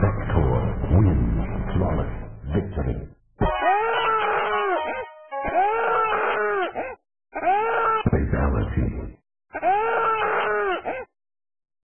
Vector wins flawless victory. Fatality.